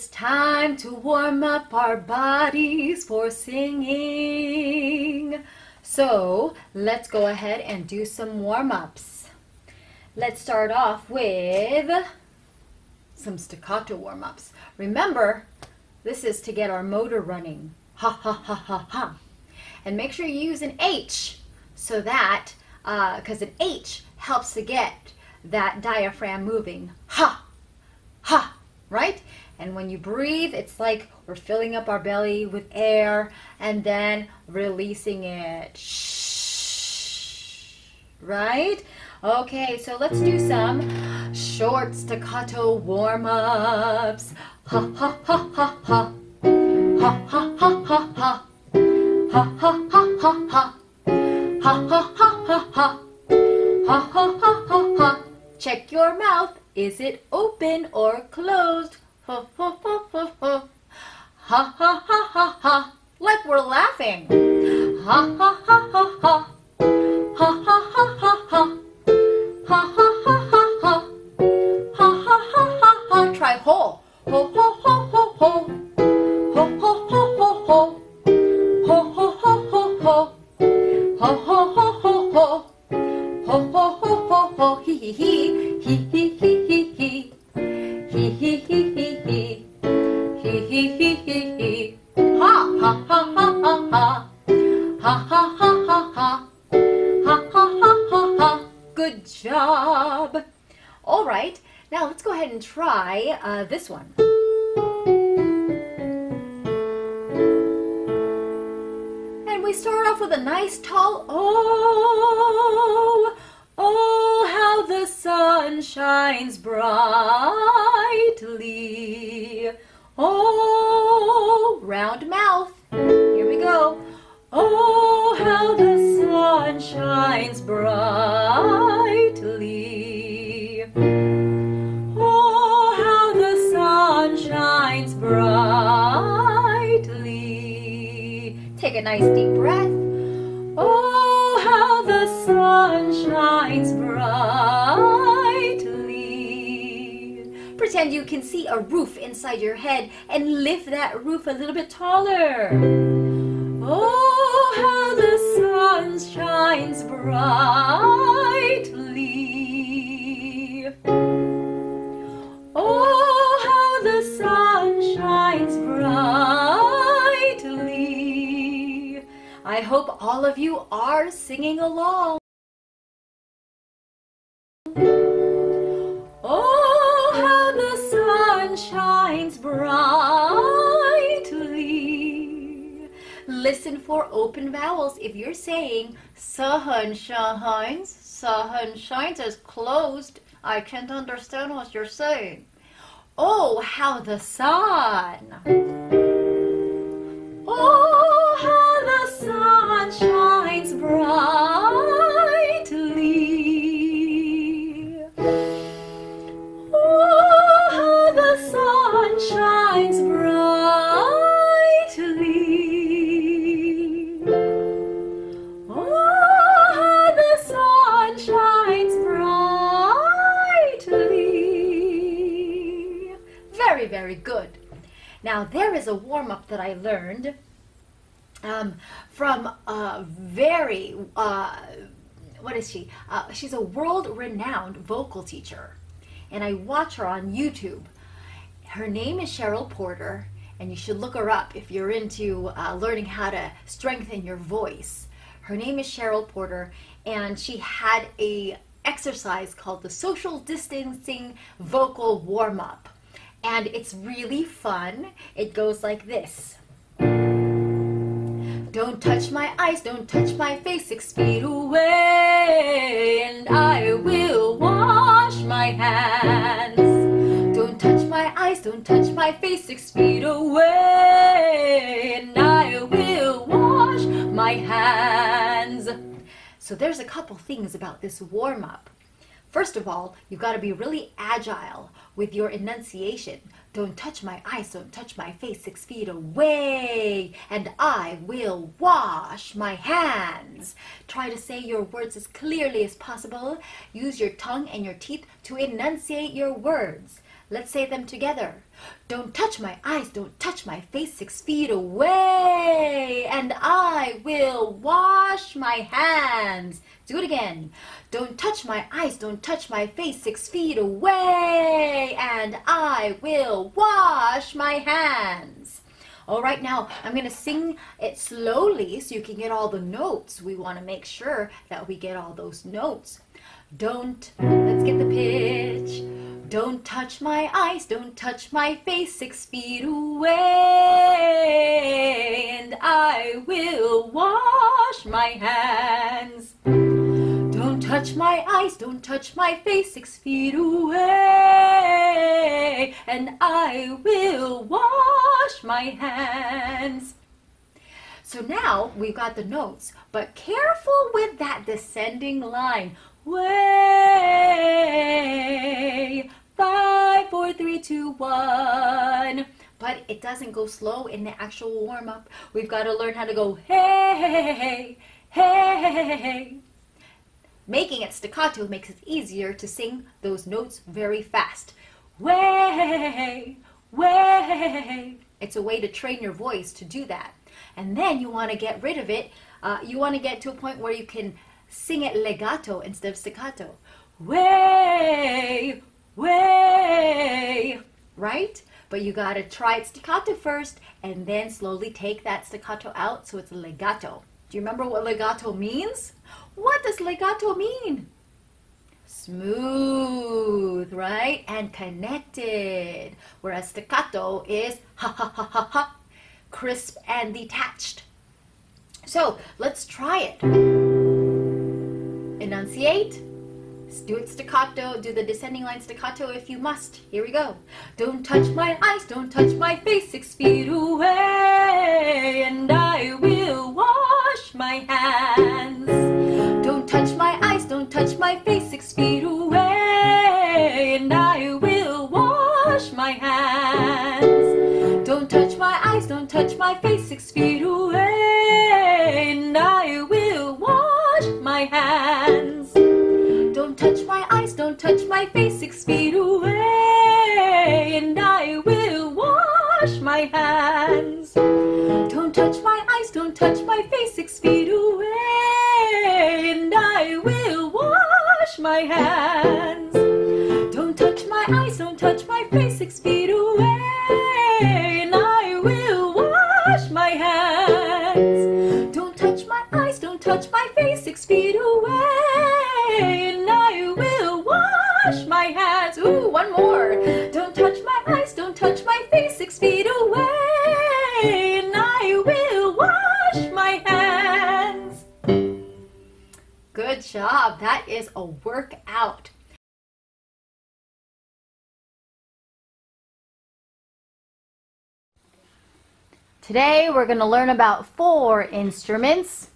It's time to warm up our bodies for singing. So let's go ahead and do some warm-ups. Let's start off with some staccato warm-ups. Remember, this is to get our motor running. Ha ha ha ha ha. And make sure you use an H so that, because uh, an H helps to get that diaphragm moving. Ha, ha, right? And when you breathe, it's like we're filling up our belly with air and then releasing it. Right? Okay, so let's do some short staccato warm-ups. Ha ha ha ha ha. Ha ha ha ha ha. Ha ha ha ha ha. Ha ha ha ha ha. Ha ha ha ha ha. Check your mouth. Is it open or closed? Ha ha ha ha ha. Like we're laughing. Ha ha ha ha ha. Ha ha ha ha ha. Ha ha ha ha ha. Ha ha ha ha ha. Try. Ho ho ho ho ho. Ho ho ho ho ho. Ho ho ho ho ho. Ho ho ho ho ho. Ho ho ho ho ho. Hee. Hee hee hee hee let's go ahead and try uh, this one. And we start off with a nice tall oh. Oh, how the sun shines brightly. Oh, round mouth. Here we go. Oh, how the sun shines brightly. Take a nice deep breath. Oh, how the sun shines brightly. Pretend you can see a roof inside your head and lift that roof a little bit taller. Oh, how the sun shines brightly. All of you are singing along. Oh, how the sun shines brightly. Listen for open vowels. If you're saying sun shines, sun shines is closed. I can't understand what you're saying. Oh, how the sun. Is she? Uh, she's a world renowned vocal teacher. And I watch her on YouTube. Her name is Cheryl Porter, and you should look her up if you're into uh, learning how to strengthen your voice. Her name is Cheryl Porter, and she had a exercise called the social distancing vocal warm up and it's really fun. It goes like this. Don't touch my eyes, don't touch my face, six feet away, and I will wash my hands. Don't touch my eyes, don't touch my face, six feet away, and I will wash my hands. So there's a couple things about this warm up. First of all, you've got to be really agile with your enunciation. Don't touch my eyes, don't touch my face six feet away, and I will wash my hands. Try to say your words as clearly as possible. Use your tongue and your teeth to enunciate your words. Let's say them together. Don't touch my eyes, don't touch my face six feet away, and I will wash my hands. Do it again. Don't touch my eyes, don't touch my face six feet away, and I will wash my hands. All right, now I'm going to sing it slowly so you can get all the notes. We want to make sure that we get all those notes. Don't, let's get the pitch. Don't touch my eyes, don't touch my face six feet away, and I will wash my hands. Don't touch my eyes, don't touch my face six feet away, and I will wash my hands. So now we've got the notes, but careful with that descending line. Way, five, four, three, two, one. But it doesn't go slow in the actual warm up. We've got to learn how to go hey, hey, hey. Hey hey hey hey. making it staccato makes it easier to sing those notes very fast. Way, way. It's a way to train your voice to do that. And then you want to get rid of it. Uh, you want to get to a point where you can sing it legato instead of staccato. Way, way, right? But you gotta try it staccato first and then slowly take that staccato out so it's legato. Do you remember what legato means? What does legato mean? Smooth, right? And connected. Whereas staccato is ha ha ha ha ha, crisp and detached. So let's try it. Enunciate. Do it staccato. Do the descending line staccato if you must. Here we go. Don't touch my eyes. Don't touch my face. Six feet away. And I will wash my hands. Don't touch my eyes. Don't touch my face. Six feet away. And I will wash my hands. Don't touch my eyes. Don't touch my face. Six feet away. And I will wash my hands. Don't touch my face six feet away, and I will wash my hands. Don't touch my eyes, Today we're going to learn about four instruments.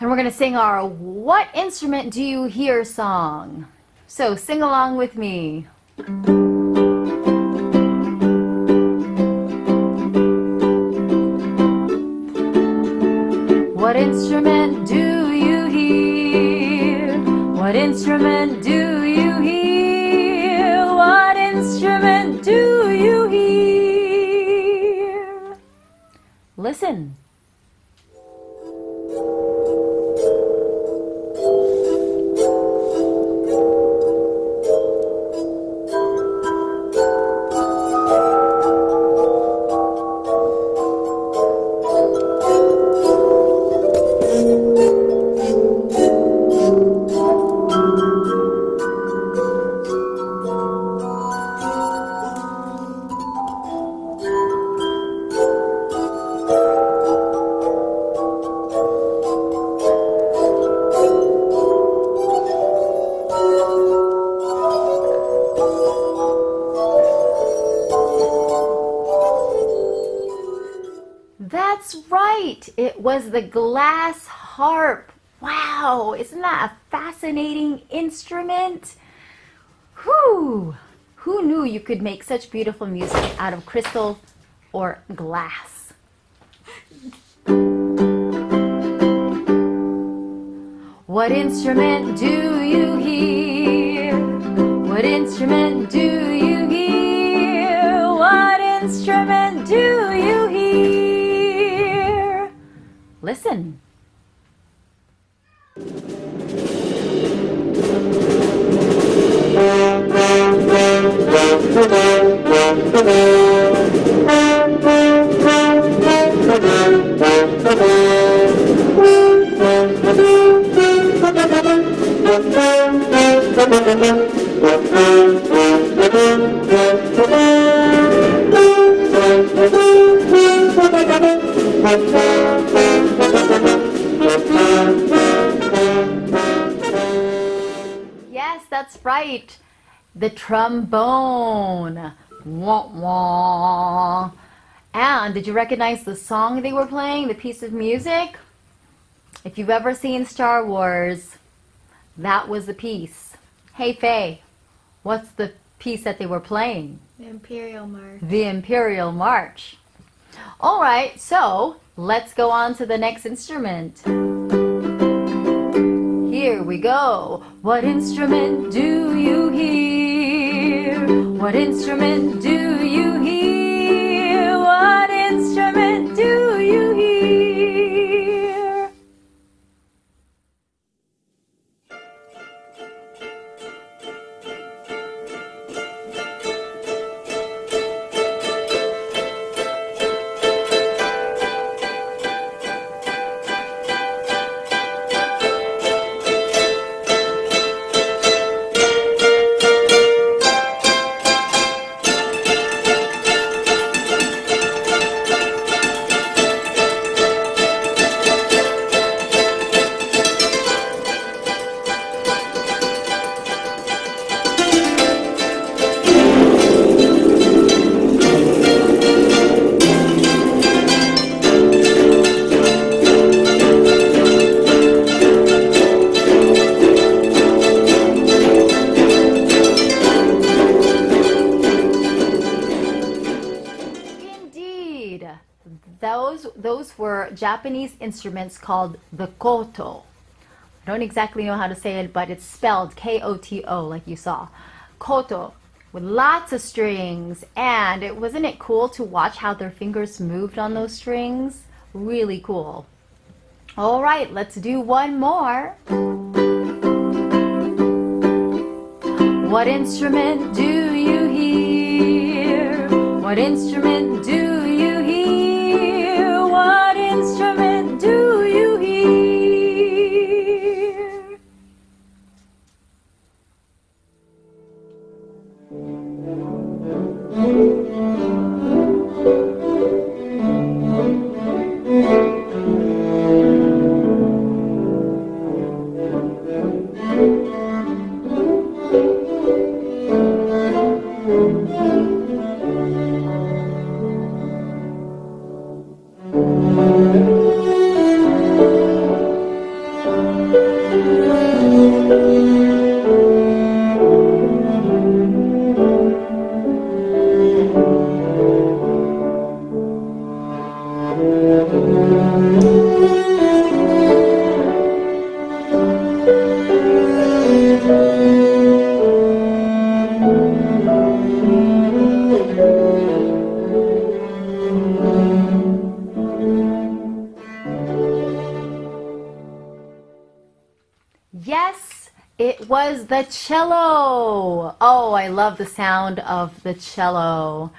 And we're going to sing our What Instrument Do You Hear song. So sing along with me. What instrument do you hear? What instrument do Listen. Was the glass harp. Wow, isn't that a fascinating instrument? Whew! Who knew you could make such beautiful music out of crystal or glass? What instrument do you hear? What instrument? do you hear? What instrument do Listen. Trombone. Wah, wah. And did you recognize the song they were playing, the piece of music? If you've ever seen Star Wars, that was the piece. Hey, Faye, what's the piece that they were playing? The Imperial March. The Imperial March. All right, so let's go on to the next instrument. Here we go. What instrument do you hear? What instrument do Japanese instruments called the koto. I don't exactly know how to say it, but it's spelled K-O-T-O like you saw. Koto with lots of strings and it wasn't it cool to watch how their fingers moved on those strings? Really cool. All right, let's do one more. What instrument do you hear? What instrument do you Yes, it was the cello. Oh, I love the sound of the cello.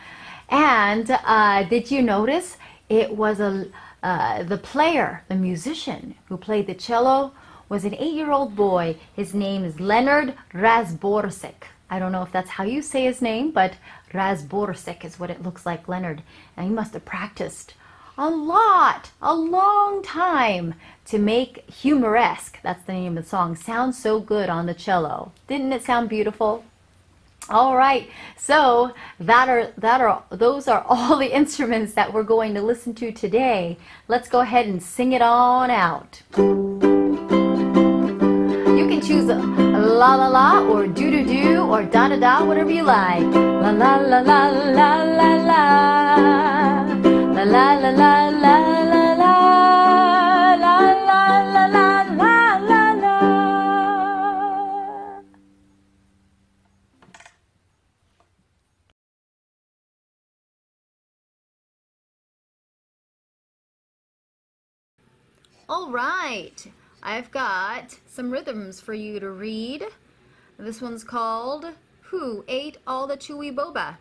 And uh, did you notice it was a uh, the player, the musician who played the cello was an eight-year-old boy. His name is Leonard Razborsek. I don't know if that's how you say his name, but Razborsek is what it looks like, Leonard. And he must have practiced a lot, a long time to make Humoresque, that's the name of the song, sound so good on the cello. Didn't it sound beautiful? All right, so that are that are those are all the instruments that we're going to listen to today. Let's go ahead and sing it on out. You can choose la la la or do do do or da da da, whatever you like. La la la la la la la la la la la la All right, I've got some rhythms for you to read. This one's called Who Ate All the Chewy Boba?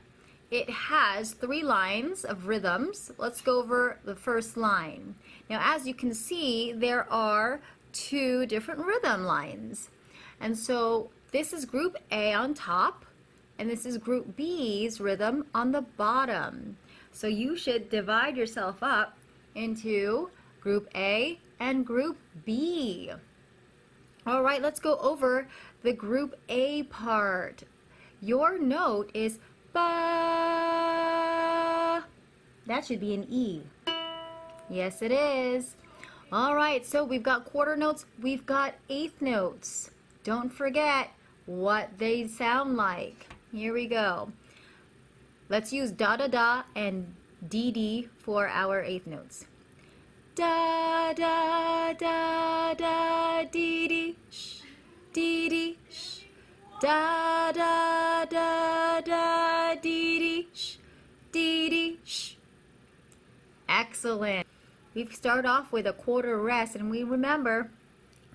It has three lines of rhythms. Let's go over the first line. Now, as you can see, there are two different rhythm lines. And so this is group A on top, and this is group B's rhythm on the bottom. So you should divide yourself up into group A and group B. All right, let's go over the group A part. Your note is ba. That should be an E. Yes, it is. All right, so we've got quarter notes, we've got eighth notes. Don't forget what they sound like. Here we go. Let's use da da da and dee for our eighth notes. Da da da da dee dee sh dee dee sh da da da da dee dee sh dee dee sh. Excellent. We start off with a quarter rest and we remember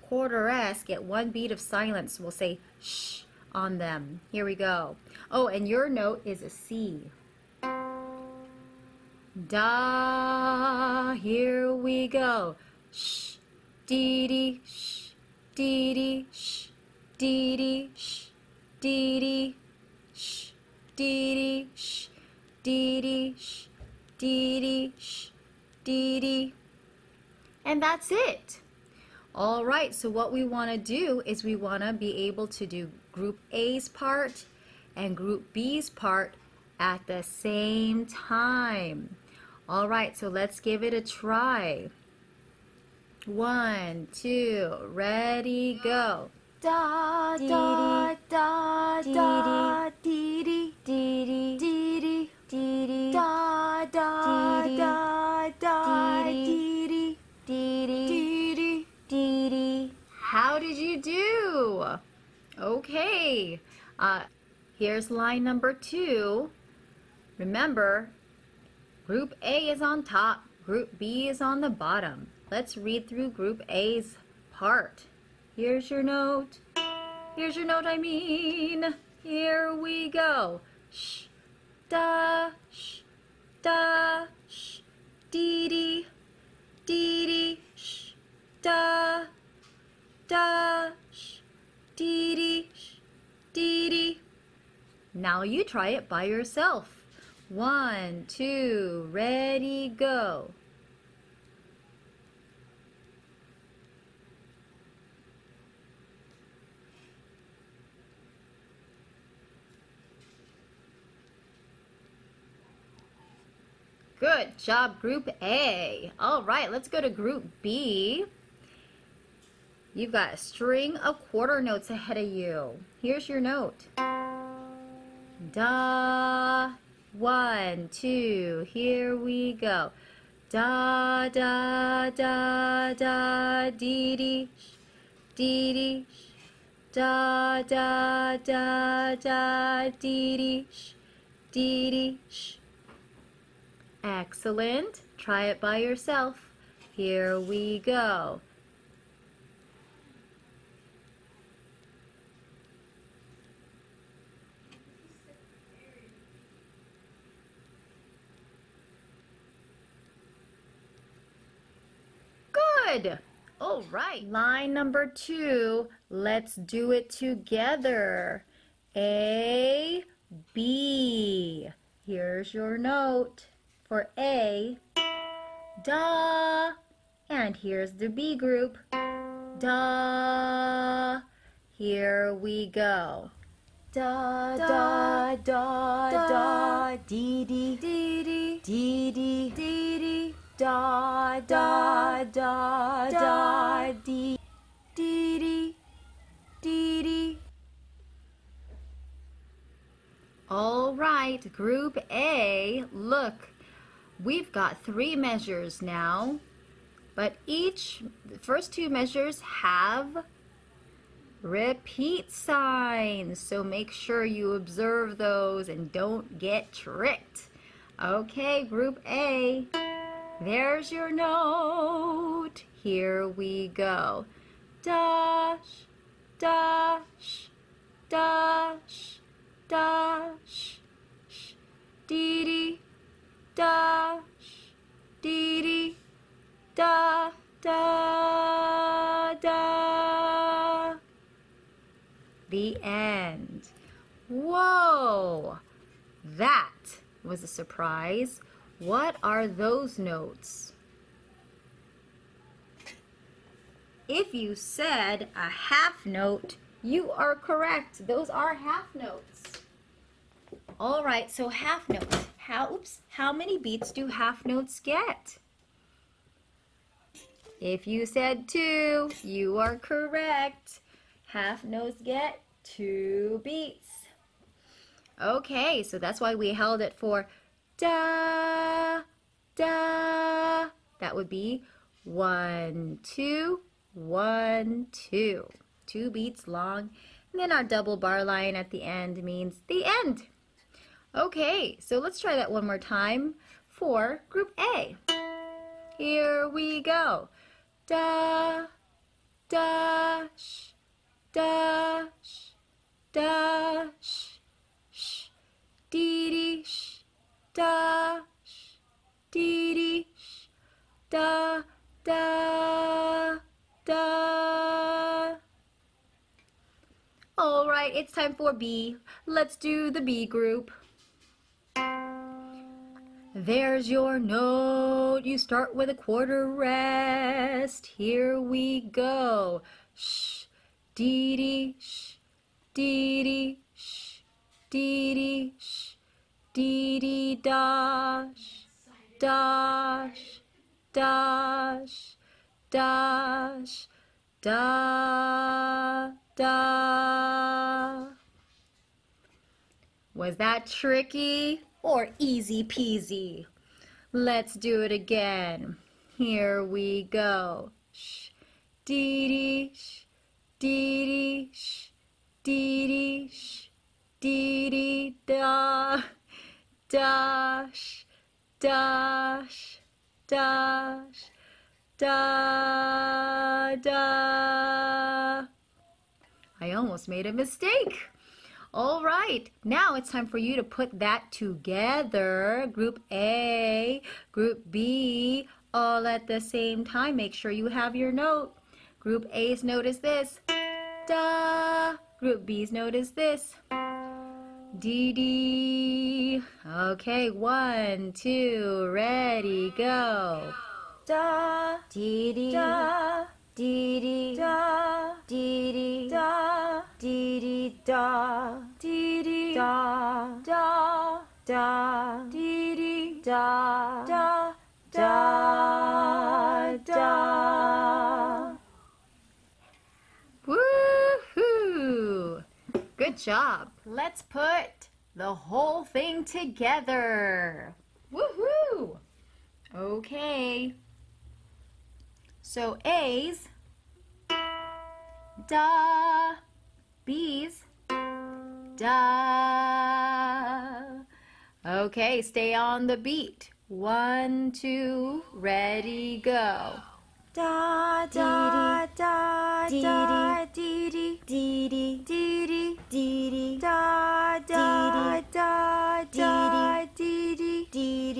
quarter rest get one beat of silence. We'll say shh on them. Here we go. Oh, and your note is a C. Da, here we go. Sh, dee dee, sh, dee dee, sh, dee dee, sh, dee dee, sh, dee dee, sh, dee dee, sh, dee dee, shh, dee dee. And that's it. All right, so what we want to do is we want to be able to do group A's part and group B's part at the same time. All right, so let's give it a try. One, two, ready, go. Da da da da dee dee dee dee dee dee dee da da da da dee dee dee dee dee dee dee. How did you do? Okay. Uh, here's line number two. Remember, Group A is on top, Group B is on the bottom. Let's read through Group A's part. Here's your note. Here's your note, I mean. Here we go. Sh, da, shh, da, shh, dee dee, dee dee, shh, da, da, shh, dee dee, shh, dee dee. Now you try it by yourself. One, two, ready, go. Good job, Group A. All right, let's go to Group B. You've got a string of quarter notes ahead of you. Here's your note. Da, one, two, here we go. Da, da, da, da, dee dee, dee dee, da, da, da, da, dee dee, dee dee. Excellent. Try it by yourself. Here we go. Good. All right. Line number two. Let's do it together. A, B. Here's your note for A. Da. And here's the B group. Da. Here we go. Da da da da, da. dee dee dee dee dee dee dee da da da da dee dee dee dee dee. All right, Group A, look, we've got three measures now, but each, the first two measures have repeat signs, so make sure you observe those and don't get tricked. Okay, Group A, there's your note. Here we go. Dash, dash, dash, dash, sh, dee dee, dash, dee dee, da, da, da. The end. Whoa! That was a surprise. What are those notes? If you said a half note, you are correct. Those are half notes. All right, so half notes. How, oops, how many beats do half notes get? If you said two, you are correct. Half notes get two beats. Okay, so that's why we held it for da, da. That would be one, two, one, two. Two beats long. And then our double bar line at the end means the end. Okay, so let's try that one more time for group A. Here we go. Da, dash, dash, dash, sh, dee dee, sh, dash, dee dee, sh, da, da, da. All right, it's time for B. Let's do the B group. There's your note. You start with a quarter rest. Here we go. Shh, dee dee, shh, dee dee, shh, dee dee, shh, dee dee, dash, dash, dash, dash, da, da. Was that tricky or easy peasy? Let's do it again. Here we go. Shh, dee dee, shh, dee dee, shh, dee dee, shh, dee dee, da, dash, dash, dash, da, da. I almost made a mistake. All right, now it's time for you to put that together. Group A, Group B, all at the same time. Make sure you have your note. Group A's note is this. Da. Group B's note is this. D D. Okay, one, two, ready, go. Da, Dee dee. da, Dee dee. da, Dee dee. da, Dee dee da. dee dee, Da. da, Da. dee dee, Da. da, Da. da, da. Woohoo! Good job. Let's put the whole thing together. Woohoo! Okay. So A's, da, B's, da. Okay, stay on the beat. One, two, ready, go. Da, da, da, Dee da, dee dee, Dee dee, dee dee, dee dee, da, da, da, da, Dee dee dee, dee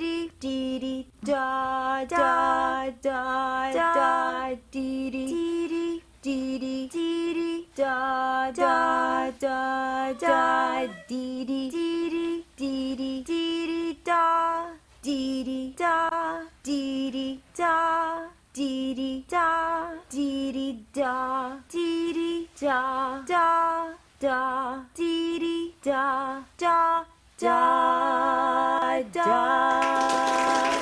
dee, dee dee, da, da, da, da, dee, dee dee, dee dee, dee dee, da, da, da, da, dee dee, dee dee, dee dee, dee dee, da, dee dee, da, dee dee, da, dee dee, da, dee dee, da, dee dee, da, da, da, dee dee, da, da, da, da. You've